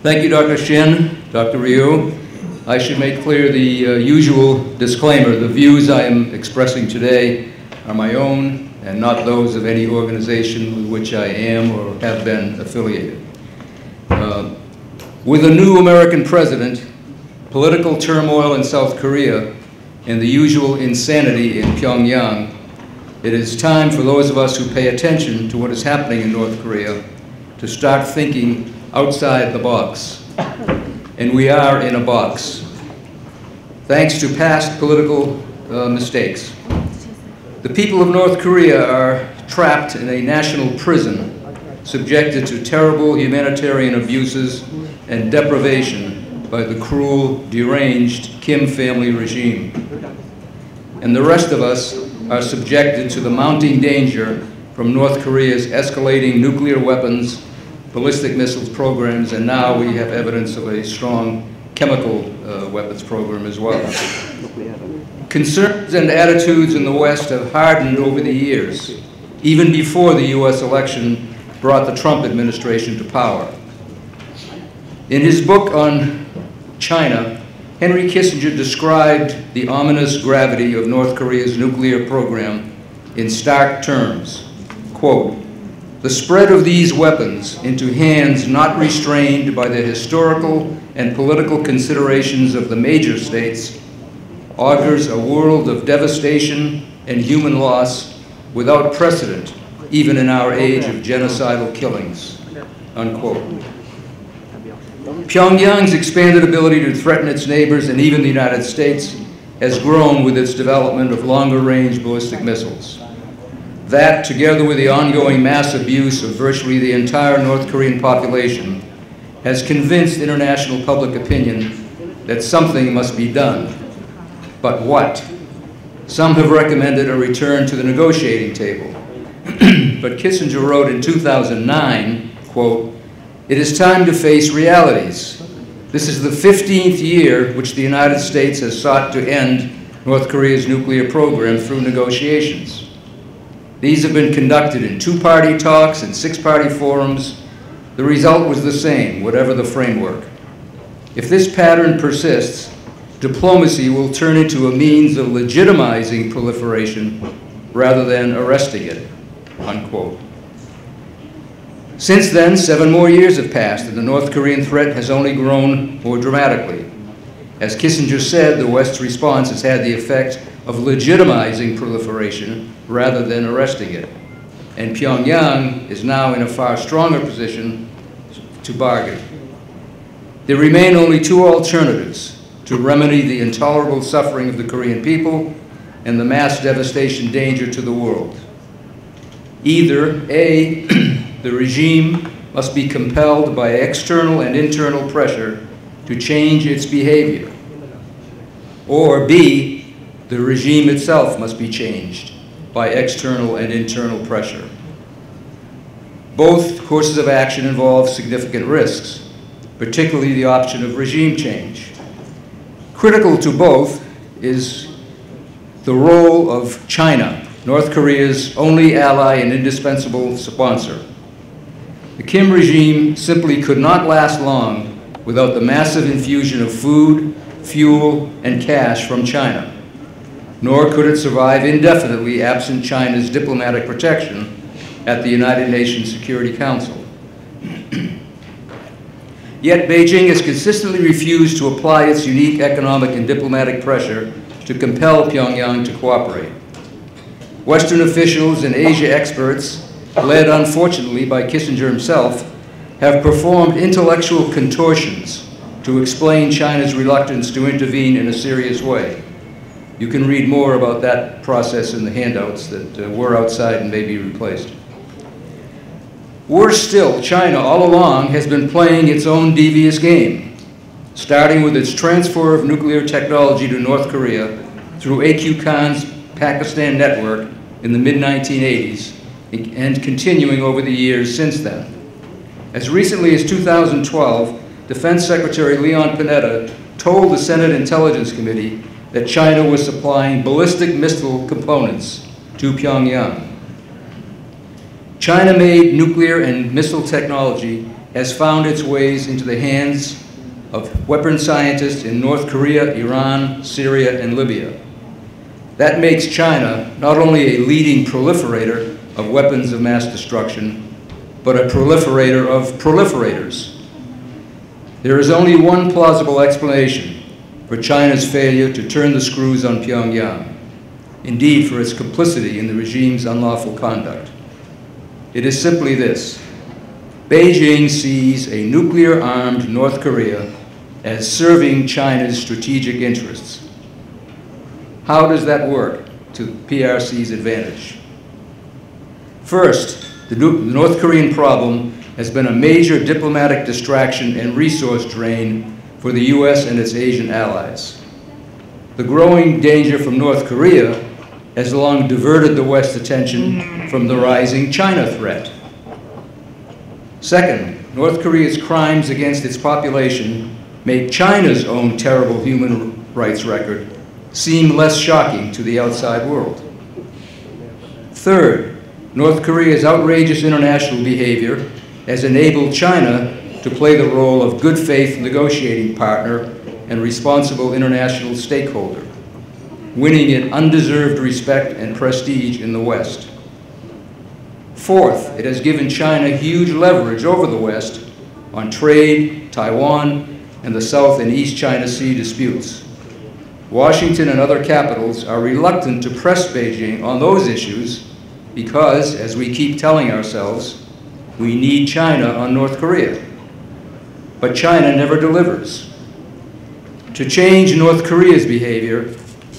Thank you, Dr. Shin, Dr. Ryu. I should make clear the uh, usual disclaimer. The views I am expressing today are my own and not those of any organization with which I am or have been affiliated. Uh, with a new American president, political turmoil in South Korea, and the usual insanity in Pyongyang, it is time for those of us who pay attention to what is happening in North Korea to start thinking outside the box. And we are in a box. Thanks to past political uh, mistakes. The people of North Korea are trapped in a national prison, subjected to terrible humanitarian abuses and deprivation by the cruel, deranged Kim family regime. And the rest of us are subjected to the mounting danger from North Korea's escalating nuclear weapons ballistic missiles programs, and now we have evidence of a strong chemical uh, weapons program as well. Concerns and attitudes in the West have hardened over the years, even before the U.S. election brought the Trump administration to power. In his book on China, Henry Kissinger described the ominous gravity of North Korea's nuclear program in stark terms. Quote, the spread of these weapons into hands not restrained by the historical and political considerations of the major states augurs a world of devastation and human loss without precedent, even in our age of genocidal killings. Unquote. Pyongyang's expanded ability to threaten its neighbors and even the United States has grown with its development of longer-range ballistic missiles. That, together with the ongoing mass abuse of virtually the entire North Korean population, has convinced international public opinion that something must be done. But what? Some have recommended a return to the negotiating table. but Kissinger wrote in 2009, quote, it is time to face realities. This is the 15th year which the United States has sought to end North Korea's nuclear program through negotiations. These have been conducted in two-party talks and six-party forums. The result was the same, whatever the framework. If this pattern persists, diplomacy will turn into a means of legitimizing proliferation rather than arresting it, unquote. Since then, seven more years have passed, and the North Korean threat has only grown more dramatically. As Kissinger said, the West's response has had the effect of legitimizing proliferation rather than arresting it. And Pyongyang is now in a far stronger position to bargain. There remain only two alternatives to remedy the intolerable suffering of the Korean people and the mass devastation danger to the world. Either A, the regime must be compelled by external and internal pressure to change its behavior, or B, the regime itself must be changed by external and internal pressure. Both courses of action involve significant risks, particularly the option of regime change. Critical to both is the role of China, North Korea's only ally and indispensable sponsor. The Kim regime simply could not last long without the massive infusion of food, fuel, and cash from China nor could it survive indefinitely absent China's diplomatic protection at the United Nations Security Council. Yet Beijing has consistently refused to apply its unique economic and diplomatic pressure to compel Pyongyang to cooperate. Western officials and Asia experts, led unfortunately by Kissinger himself, have performed intellectual contortions to explain China's reluctance to intervene in a serious way. You can read more about that process in the handouts that uh, were outside and may be replaced. Worse still, China all along has been playing its own devious game, starting with its transfer of nuclear technology to North Korea through A.Q. Khan's Pakistan network in the mid-1980s and continuing over the years since then. As recently as 2012, Defense Secretary Leon Panetta told the Senate Intelligence Committee that China was supplying ballistic missile components to Pyongyang. China-made nuclear and missile technology has found its ways into the hands of weapon scientists in North Korea, Iran, Syria, and Libya. That makes China not only a leading proliferator of weapons of mass destruction, but a proliferator of proliferators. There is only one plausible explanation for China's failure to turn the screws on Pyongyang, indeed for its complicity in the regime's unlawful conduct. It is simply this. Beijing sees a nuclear-armed North Korea as serving China's strategic interests. How does that work to PRC's advantage? First, the North Korean problem has been a major diplomatic distraction and resource drain for the US and its Asian allies. The growing danger from North Korea has long diverted the West's attention from the rising China threat. Second, North Korea's crimes against its population make China's own terrible human rights record seem less shocking to the outside world. Third, North Korea's outrageous international behavior has enabled China to play the role of good faith negotiating partner and responsible international stakeholder, winning it undeserved respect and prestige in the West. Fourth, it has given China huge leverage over the West on trade, Taiwan, and the South and East China Sea disputes. Washington and other capitals are reluctant to press Beijing on those issues because, as we keep telling ourselves, we need China on North Korea. But China never delivers. To change North Korea's behavior,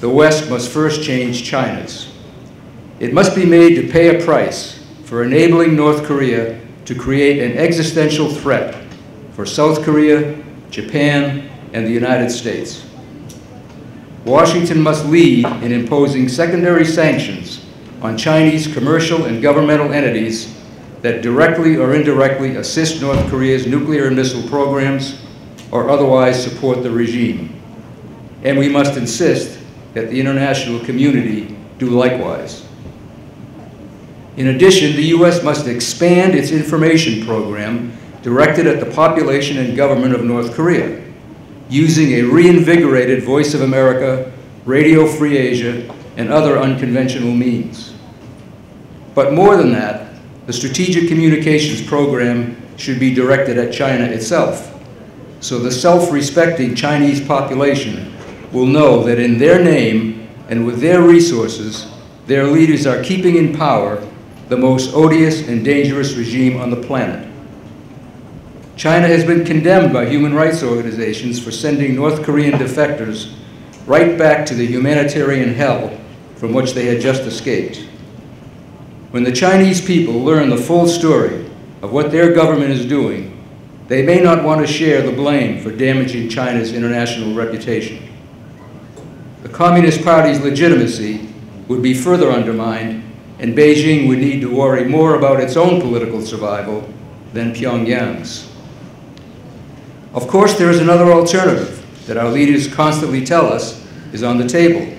the West must first change China's. It must be made to pay a price for enabling North Korea to create an existential threat for South Korea, Japan, and the United States. Washington must lead in imposing secondary sanctions on Chinese commercial and governmental entities that directly or indirectly assist North Korea's nuclear and missile programs or otherwise support the regime. And we must insist that the international community do likewise. In addition, the U.S. must expand its information program directed at the population and government of North Korea, using a reinvigorated Voice of America, Radio Free Asia, and other unconventional means. But more than that, the Strategic Communications Program should be directed at China itself, so the self-respecting Chinese population will know that in their name and with their resources, their leaders are keeping in power the most odious and dangerous regime on the planet. China has been condemned by human rights organizations for sending North Korean defectors right back to the humanitarian hell from which they had just escaped. When the Chinese people learn the full story of what their government is doing, they may not want to share the blame for damaging China's international reputation. The Communist Party's legitimacy would be further undermined and Beijing would need to worry more about its own political survival than Pyongyang's. Of course, there is another alternative that our leaders constantly tell us is on the table,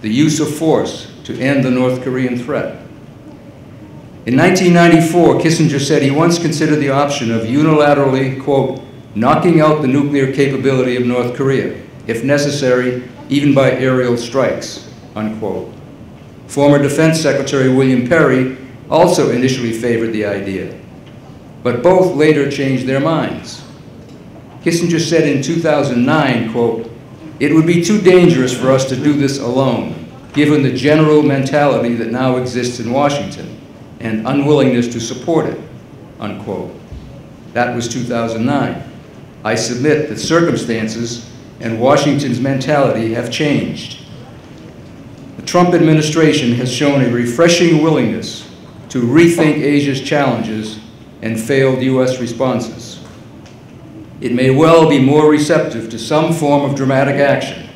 the use of force to end the North Korean threat. In 1994, Kissinger said he once considered the option of unilaterally, quote, knocking out the nuclear capability of North Korea, if necessary, even by aerial strikes, unquote. Former Defense Secretary William Perry also initially favored the idea, but both later changed their minds. Kissinger said in 2009, quote, it would be too dangerous for us to do this alone, given the general mentality that now exists in Washington and unwillingness to support it, unquote. That was 2009. I submit that circumstances and Washington's mentality have changed. The Trump administration has shown a refreshing willingness to rethink Asia's challenges and failed U.S. responses. It may well be more receptive to some form of dramatic action,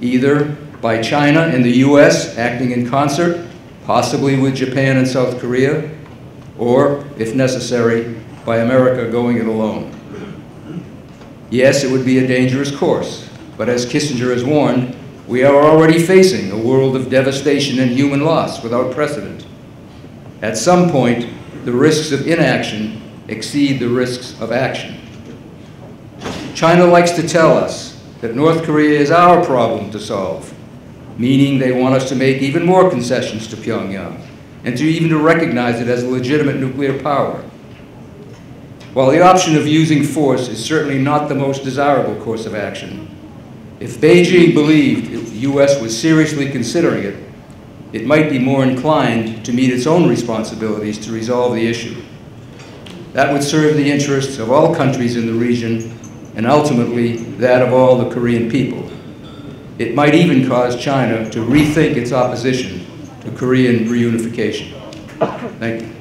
either by China and the U.S. acting in concert, possibly with Japan and South Korea, or, if necessary, by America going it alone. Yes, it would be a dangerous course, but as Kissinger has warned, we are already facing a world of devastation and human loss without precedent. At some point, the risks of inaction exceed the risks of action. China likes to tell us that North Korea is our problem to solve, meaning they want us to make even more concessions to Pyongyang, and to even to recognize it as a legitimate nuclear power. While the option of using force is certainly not the most desirable course of action, if Beijing believed the U.S. was seriously considering it, it might be more inclined to meet its own responsibilities to resolve the issue. That would serve the interests of all countries in the region and ultimately that of all the Korean people. It might even cause China to rethink its opposition to Korean reunification. Thank you.